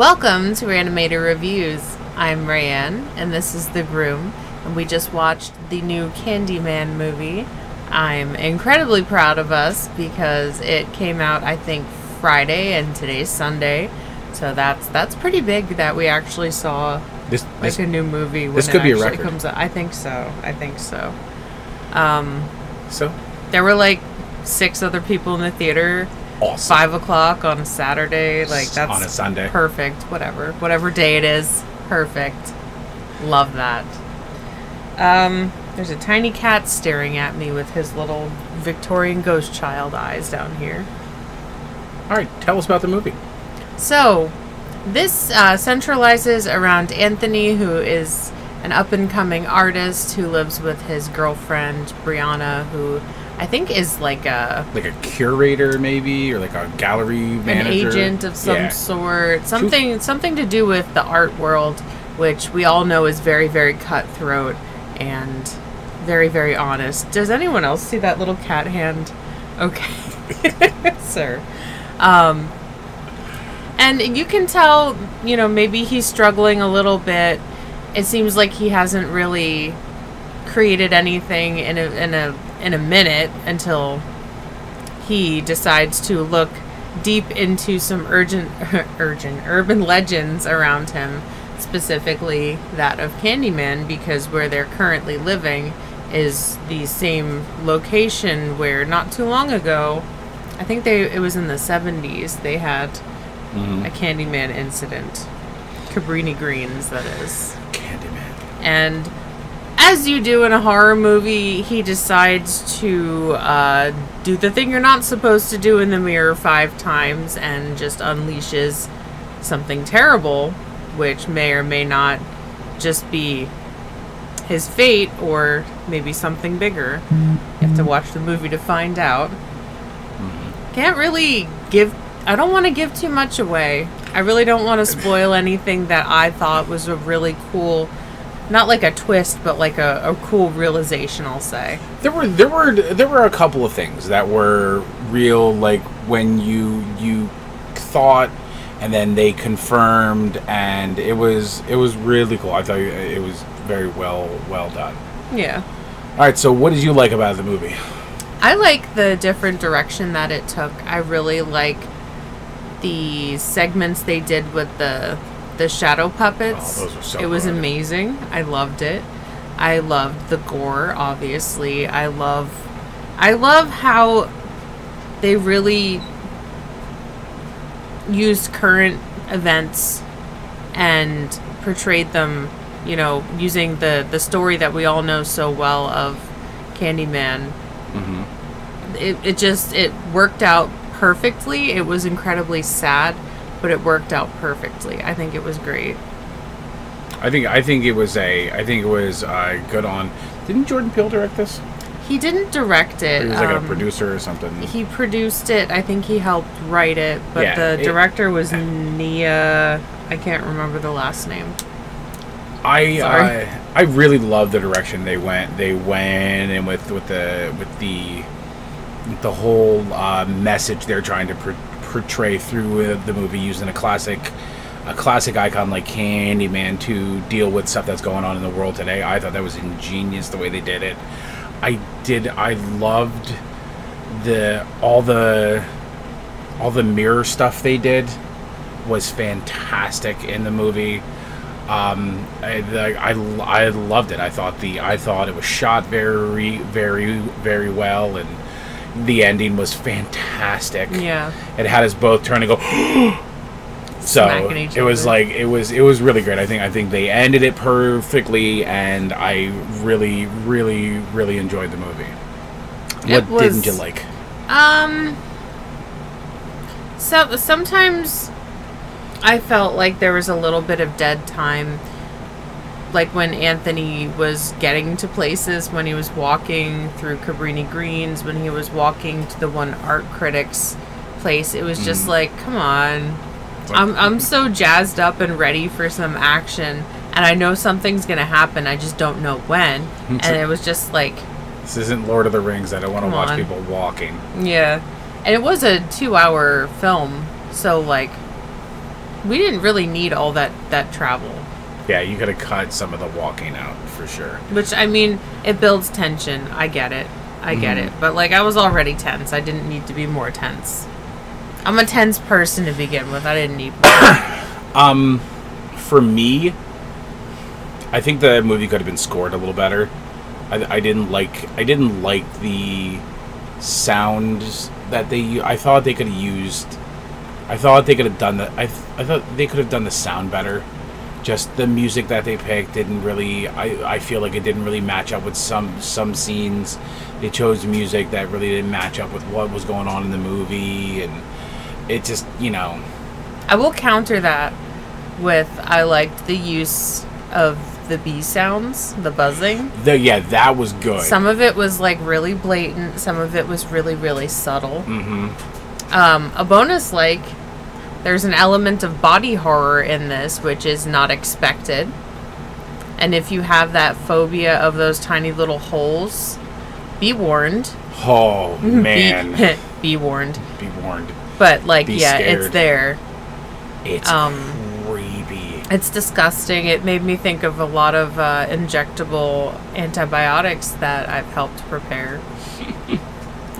Welcome to Animator Reviews. I'm Rayanne, and this is The Groom, and we just watched the new Candyman movie. I'm incredibly proud of us because it came out, I think, Friday, and today's Sunday. So that's that's pretty big that we actually saw This, like this a new movie when this it could be a record. comes out. I think so. I think so. Um, so there were like six other people in the theater awesome. five o'clock on a Saturday. Like that's on a Sunday. Perfect. Whatever. Whatever day it is. Perfect. Love that. Um, there's a tiny cat staring at me with his little Victorian ghost child eyes down here. All right, tell us about the movie. So, this uh, centralizes around Anthony, who is an up and coming artist who lives with his girlfriend, Brianna, who I think is like a Like a curator, maybe, or like a gallery an manager. agent of some Yeah. sort. Something something to do with the art world, which we all know is very, very cutthroat and very, very honest. Does anyone else see that little cat hand? Okay. Sir. Um and you can tell, you know, maybe he's struggling a little bit. It seems like he hasn't really created anything in a in a in a minute until he decides to look deep into some urgent urgent urban legends around him, specifically that of Candyman because where they're currently living is the same location where not too long ago, I think they it was in the 70s, they had Mhm. a Candyman incident. Cabrini Greens, that is. Candyman. And as you do in a horror movie, he decides to uh, do the thing you're not supposed to do in the mirror five times and just unleashes something terrible, which may or may not just be his fate or maybe something bigger. You have to watch the movie to find out. Can't really give. I don't want to give too much away. I really don't want to spoil anything that I thought was a really cool, not like a twist, but like a, a cool realization. I'll say. There were there were there were a couple of things that were real, like when you you thought, and then they confirmed, and it was it was really cool. I thought it was very well well done. Yeah, All right, so what did you like about the movie? I like the different direction that it took. I really like the segments they did with the the shadow puppets. Oh, so it was good. amazing. I loved it. I loved the gore, obviously. I love I love how they really used current events and portrayed them, you know, using the the story that we all know so well of Candyman Mm-hmm. it, it just it worked out perfectly it was incredibly sad but it worked out perfectly i think it was great I think I think it was a I think it was uh, good on. Didn't Jordan Peele direct this? he didn't direct Or it he was like um, a producer or something. he produced it i think he helped write it but Yeah, the it- director was nia i can't remember the last name I uh, I really love the direction they went. They went and with with the with the the whole uh, message they're trying to por- portray through the movie using a classic a classic icon like Candyman to deal with stuff that's going on in the world today. I thought that was ingenious the way they did it. I did. I loved the all the all the mirror stuff they did was fantastic in the movie. Um, I, I, I loved it. I thought the I thought it was shot very very very well, and the ending was fantastic. yeah It had us both turn and go. so it was other. like it was it was really great. I think I think they ended it perfectly, and I really really really enjoyed the movie. It What didn't you like? Um. So sometimes I felt like there was a little bit of dead time, like when Anthony was getting to places, when he was walking through Cabrini Greens, when he was walking to the one art critics place. It was just Mm. like, come on. I'm I'm so jazzed up and ready for some action, and I know something's gonna happen. I just don't know when. And it was just like, This isn't Lord of the Rings. I don't want to watch on. people walking. Yeah. And it was a two hour film, so like We didn't really need all that that travel. Yeah, you could have cut some of the walking out for sure. Which I mean, it builds tension. I get it. I get Mhm. it. But like I was already tense. I didn't need to be more tense. I'm a tense person to begin with. I didn't need more. Um, for me, I think the movie could have been scored a little better. I, I didn't like I didn't like the sounds that they. I thought they could have used. I thought they could have done the. I th- I thought they could have done the sound better. Just the music that they picked didn't really. I I feel like it didn't really match up with some some scenes. They chose music that really didn't match up with what was going on in the movie, and it just you know. I will counter that with I liked the use of the bee sounds, the buzzing. The, yeah, that was good. Some of it was like really blatant. Some of it was really really subtle. mm-hmm. Um, a bonus like there's an element of body horror in this, which is not expected. And if you have that phobia of those tiny little holes, be warned. Oh man, Be, be warned. be warned. But like, Be yeah, it's there. It's Um, creepy. It's disgusting. It made me think of a lot of uh, injectable antibiotics that I've helped prepare.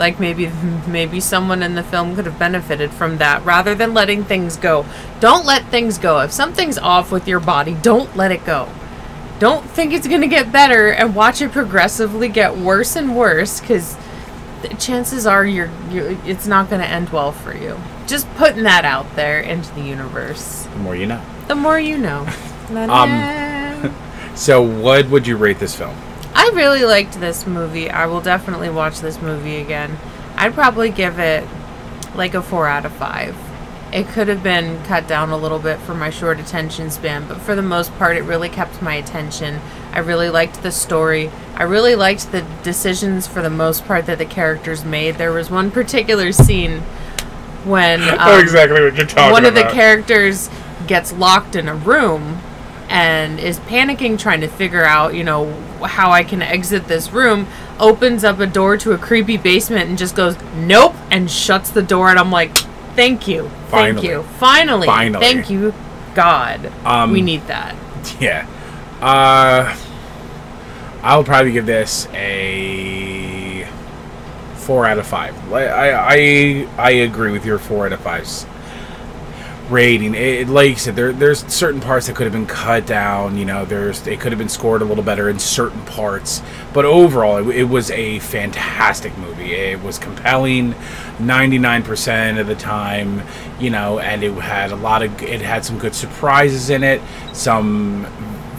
Like maybe maybe someone in the film could have benefited from that rather than letting things go. Don't let things go. If something's off with your body, don't let it go. Don't think it's going to get better and watch it progressively get worse and worse cuz chances are you're, you're it's not going to end well for you. Just putting that out there into the universe. The more you know. The more you know. Um, So, what would you rate this film? I really liked this movie. I will definitely watch this movie again. I'd probably give it like a 4 out of 5. It could have been cut down a little bit for my short attention span, but for the most part, it really kept my attention. I really liked the story. I really liked the decisions for the most part that the characters made. There was one particular scene when. Um, exactly what you're talking one of the characters gets locked in a room and is panicking trying to figure out you know how i can exit this room opens up a door to a creepy basement and just goes nope and shuts the door and i'm like thank you thank Finally. you finally Finally. thank you god Um, we need that Yeah. Uh, I'll probably give this a four out of five. Li- I I I agree with your four out of fives rating. It, like I said, there there's certain parts that could have been cut down. You know, there's it could have been scored a little better in certain parts, but overall, it, it was a fantastic movie. It was compelling, ninety nine percent of the time. You know, and it had a lot of it had some good surprises in it, some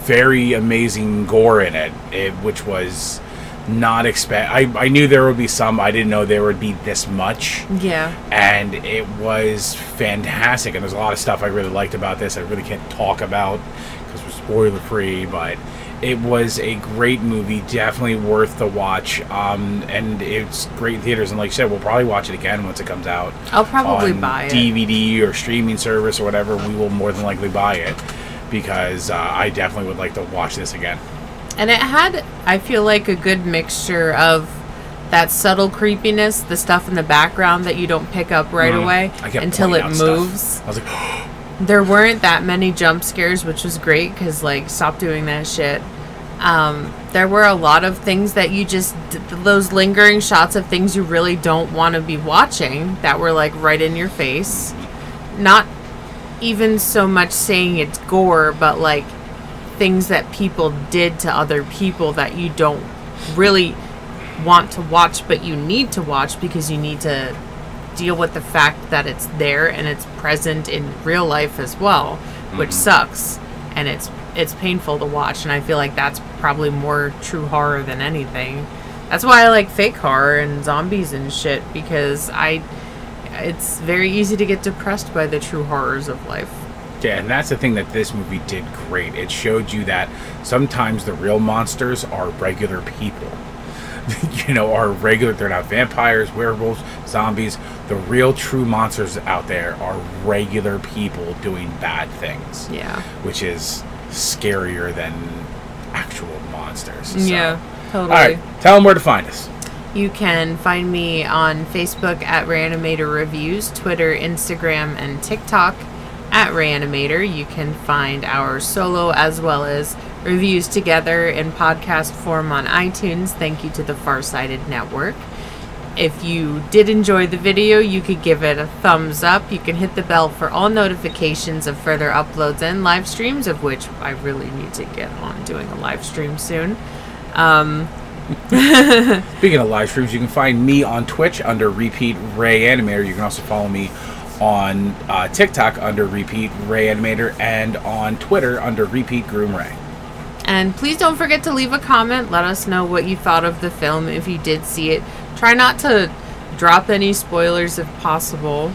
very amazing gore in it, it which was not expect. I I knew there would be some. I didn't know there would be this much yeah and it was fantastic. And there's a lot of stuff I really liked about this. I really can't talk about because we're spoiler free, but it was a great movie, definitely worth the watch. Um, and it's great in theaters. And like I said, we'll probably watch it again once it comes out i'll probably buy it DVD or streaming service or whatever. We will more than likely buy it because uh, I definitely would like to watch this again. And it had, I feel like, a good mixture of that subtle creepiness, the stuff in the background that you don't pick up right Mm. away until it out stuff. moves. I was like, There weren't that many jump scares, which was great because, like, stop doing that shit. Um, there were a lot of things that you just those lingering shots of things you really don't want to be watching that were, like, right in your face. Not even so much saying it's gore, but, like, things that people did to other people that you don't really want to watch, but you need to watch because you need to deal with the fact that it's there and it's present in real life as well, which mm-hmm. sucks and it's it's painful to watch and I feel like that's probably more true horror than anything. That's why I like fake horror and zombies and shit because I it's very easy to get depressed by the true horrors of life. Yeah, and that's the thing that this movie did great. It showed you that sometimes the real monsters are regular people. you know, are regular. They're not vampires, werewolves, zombies. The real true monsters out there are regular people doing bad things, Yeah. which is scarier than actual monsters. So- Yeah, totally. right, tell them where to find us. You can find me on Facebook at Rayanimator Reviews, Twitter, Instagram, and TikTok at Rayanimator. You can find our solo as well as reviews together in podcast form on iTunes. Thank you to the Farsighted Network. If you did enjoy the video, you could give it a thumbs up. You can hit the bell for all notifications of further uploads and live streams, of which I really need to get on doing a live stream soon. Um, Speaking of live streams, you can find me on Twitch under Repeat Ray Animator. You can also follow me on uh, TikTok under Repeat Ray Animator and on Twitter under Repeat Groom Ray. And please don't forget to leave a comment. Let us know what you thought of the film if you did see it. Try not to drop any spoilers if possible.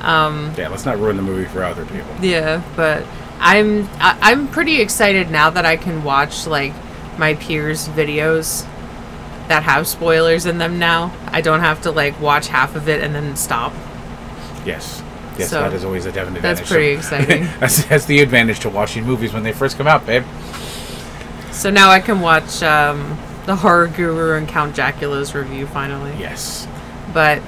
Um, Yeah, let's not ruin the movie for other people. yeah, but I'm I, I'm pretty excited now that I can watch like my peers' videos that have spoilers in them now. I don't have to like watch half of it and then stop. Yes. Yes, So, that is always a definite advantage. That's pretty exciting. that's, that's the advantage to watching movies when they first come out, babe. so now I can watch um, the Horror Guru and Count Jackula's review finally. Yes. But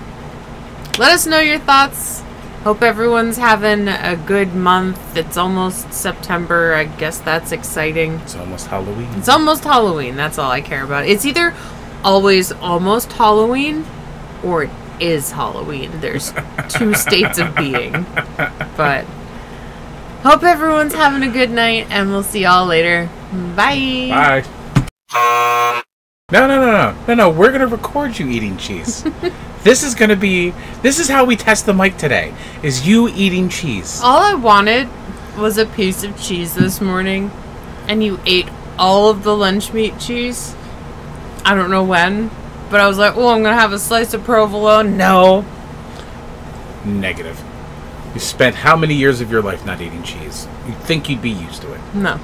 let us know your thoughts. Hope everyone's having a good month. It's almost September. I guess that's exciting. It's almost Halloween. It's almost Halloween. That's all I care about. It's either always almost Halloween or it is Halloween. There's two states of being. But hope everyone's having a good night and we'll see y'all later. Bye. Bye. No, no, no, no, no, no. We're gonna record you eating cheese. this is gonna be. This is how we test the mic today. Is you eating cheese? All I wanted was a piece of cheese this morning, and you ate all of the lunch meat cheese. I don't know when, but I was like, oh, I'm gonna have a slice of provolone. No. Negative. You spent how many years of your life not eating cheese? You'd think you'd be used to it. No.